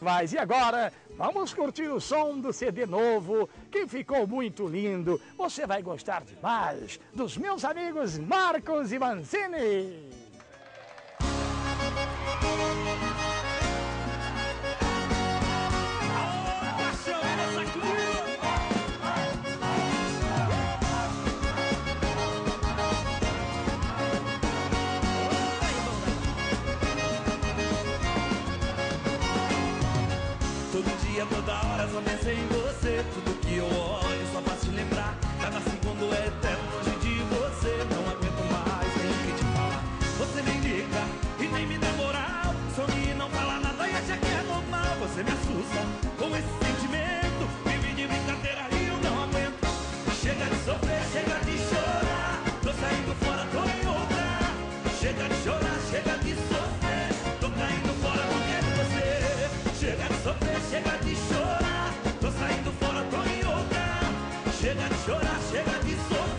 Mas e agora, vamos curtir o som do CD novo, que ficou muito lindo. Você vai gostar demais dos meus amigos Marcos e Mancini. Todo dia, toda hora, só pensei em você. Tudo que eu olho, só faz te lembrar. Cada segundo é eterno longe de você. Não aguento Chega de chorar, chega de sofrer.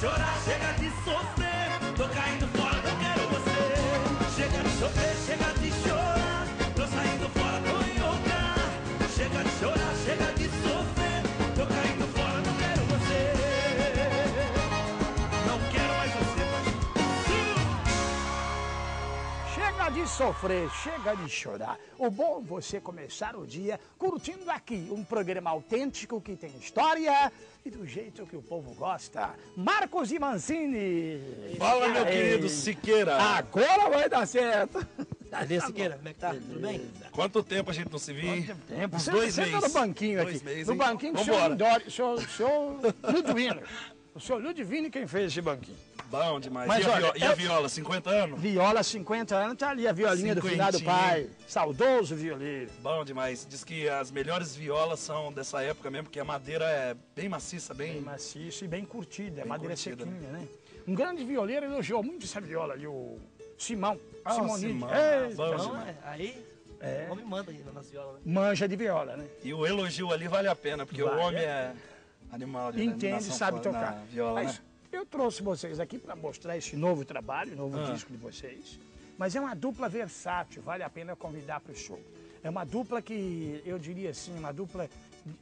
Chorar, chega de sofrer. Tô caindo de sofrer, chega de chorar. O bom é você começar o dia curtindo aqui um programa autêntico que tem história e do jeito que o povo gosta. Marcos e Mancini. Fala, meu querido Siqueira. Agora vai dar certo. Beleza, Siqueira? Como é que tá? Tudo bem? Quanto tempo a gente não se viu? Tempo. Uns dois meses. no banquinho Dois aqui. meses, no banquinho do senhor. Lindori, senhor, senhor Ludwino. O senhor Ludwino quem fez esse banquinho. Bom demais. Mas e, a olha, viola, e a é- viola, 50 anos? Viola, 50 anos, tá ali a violinha do finado Cinquentinha. pai. Saudoso violeiro. Bom demais. Diz que as melhores violas são dessa época mesmo, porque a madeira é bem maciça, bem... Bem maciço e bem curtida, Bem madeira curtida, sequinha, né? Um grande violeiro elogiou muito essa viola ali, o Simão. Ah, Simonini. Simão. Ei, Bom Então, demais. é, aí, É. o homem manda aí na nossa viola, né? Manja de viola, né? E o elogio ali vale a pena, porque Vale. o homem é animal de Entende, sabe tocar. na viola, Mas né? Eu trouxe vocês aqui para mostrar esse novo trabalho, novo Ah. disco de vocês. Mas é uma dupla versátil, vale a pena convidar para o show. É uma dupla que, eu diria assim, uma dupla,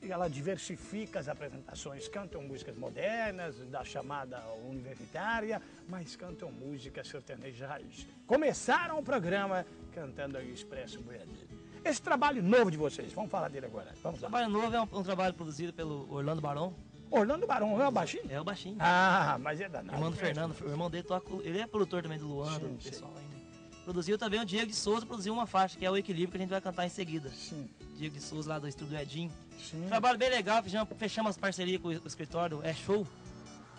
ela diversifica as apresentações. Cantam músicas modernas, da chamada universitária, mas cantam música sertaneja raiz. Começaram o programa cantando o Expresso Boiadeiro. Esse trabalho novo de vocês, vamos falar dele agora. Vamos O lá. trabalho novo é um, um trabalho produzido pelo Orlando Barão, Orlando Barão, é o baixinho? é o baixinho. Ah, mas é danado. irmão do Fernando, o irmão dele toca, ele é produtor também do Luan, do pessoal ainda. Produziu também o Diego de Souza, produziu uma faixa que é o Equilíbrio, que a gente vai cantar em seguida. Sim, Diego de Souza lá do estúdio Edinho. sim. Trabalho bem legal, fechamos, fechamos as parcerias com o o escritório É Show.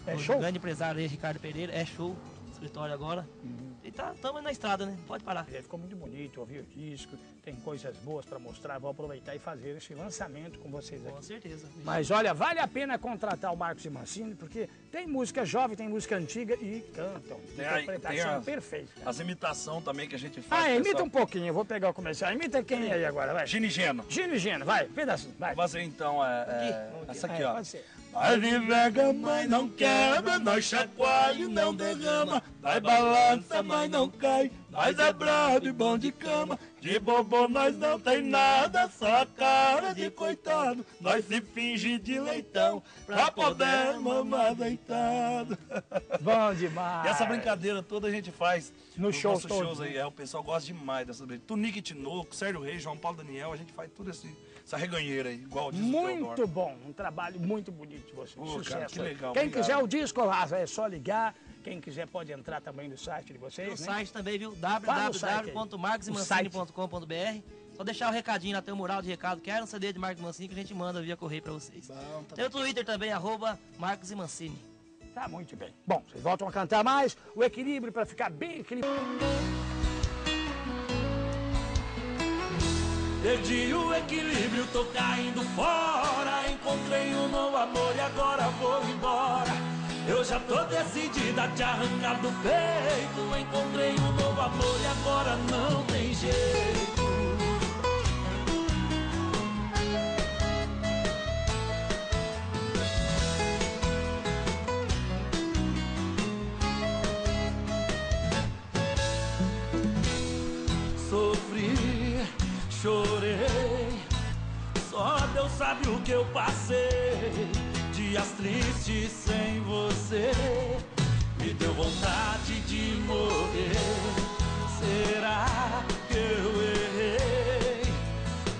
É o show? grande empresário aí, Ricardo Pereira, É Show, escritório agora. Uhum. E tá, tamo na estrada, né? Pode parar. É, Ficou muito bonito, ouvi o disco, tem coisas boas para mostrar. Vou aproveitar e fazer esse lançamento com vocês Com aqui. certeza. Mas olha, vale a pena contratar o Marcos e Mancini, porque tem música jovem, tem música antiga e cantam. Tem a- Interpretação tem a- perfeita. As imitações também que a gente faz. Ah, imita pessoal. um pouquinho, eu vou pegar o comercial. Imita quem aí agora, vai. Gino e Geno. Gino e Gino, vai, pedacinho, vai. Vou fazer então é, é, Aqui? essa É, aqui, ó. pode ser. Nós navega, mas não quebra, nós chacoalha e não derrama. Nós balança, mas não cai, nós é brabo e bom de cama. De bobo nós não tem nada, só cara de coitado. Nós se finge de leitão pra poder mamar deitado. Bom demais. E essa brincadeira toda a gente faz No nos shows nossos todos, shows aí. né? É, o pessoal gosta demais dessa brincadeira. Tunique Tinoco, Sérgio Reis, João Paulo Daniel, a gente faz tudo esse, essa reganheira aí, igual diz Muito bom, um trabalho muito bonito de vocês. Pô, Sucesso. cara, que legal, Quem obrigado. quiser o disco, é só ligar. Quem quiser pode entrar também no site de No vocês, né? site também, viu? No www.marcosmancini.com.br Só deixar o recadinho lá, tem um mural de recado. Quero um CD de Marcos Mancini que a gente manda via correio pra vocês. Bom, tá Tem o Twitter também, arroba Marcos e Mancini. Tá muito bem. Bom, vocês voltam a cantar mais. O equilíbrio para ficar bem equilibrado. Perdi o equilíbrio, tô caindo fora. Encontrei um novo amor e agora vou embora. Eu já tô decidida a te arrancar do peito. Encontrei um novo amor e agora não tem jeito. Sofri, chorei, só Deus sabe o que eu passei. Dias tristes sem deu vontade de morrer. Será que eu errei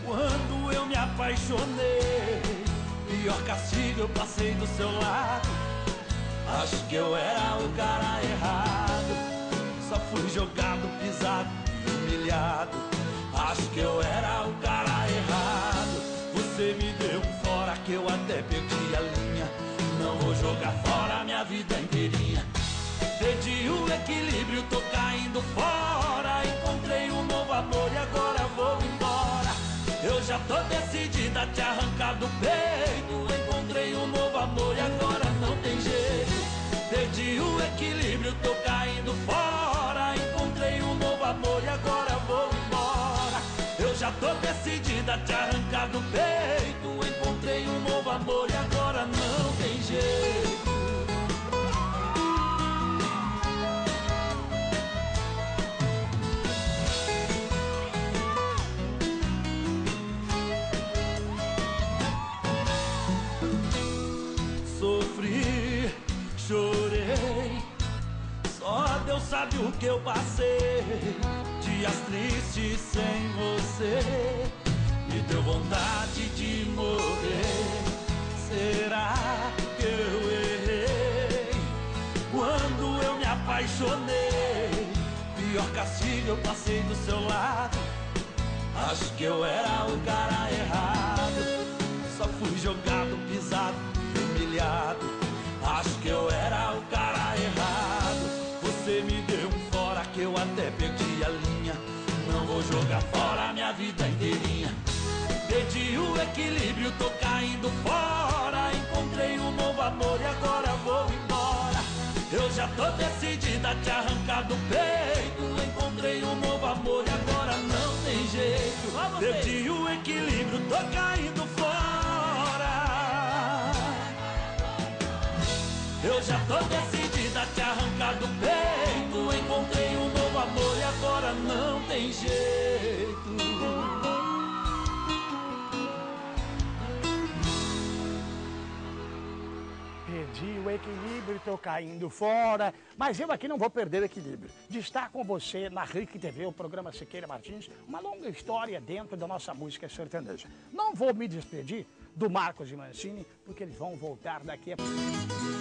quando eu me apaixonei? Pior castigo eu passei do seu lado. Acho que eu era o cara errado. Só fui jogado, pisado, humilhado. Acho que eu era o cara errado. Você me deu um fora que eu até perdi a linha. Não vou jogar fora minha vida tô decidida a te arrancar do peito. Encontrei um novo amor e agora não tem jeito. Perdi o equilíbrio, tô caindo fora. Encontrei um novo amor e agora vou embora. Eu já tô decidida a te arrancar do peito. Encontrei um novo amor e agora não tem jeito. Sabe o que eu passei. Dias tristes sem você, me deu vontade de morrer. Será que eu errei quando eu me apaixonei? Pior castigo eu passei do seu lado. Acho que eu era o cara equilíbrio, tô caindo fora. Encontrei um novo amor e agora vou embora. Eu já tô decidida a te arrancar do peito. Encontrei um novo amor e agora não tem jeito. Perdi o equilíbrio, tô caindo fora. Eu já tô decidida a te arrancar do peito. Encontrei um novo amor e agora não tem jeito. Perdi o equilíbrio, estou caindo fora. Mas eu aqui não vou perder o equilíbrio. De estar com você na RIC TV, o programa Siqueira Martins, uma longa história dentro da nossa música sertaneja. Não vou me despedir do Marcos e Mancini, porque eles vão voltar daqui a pouco.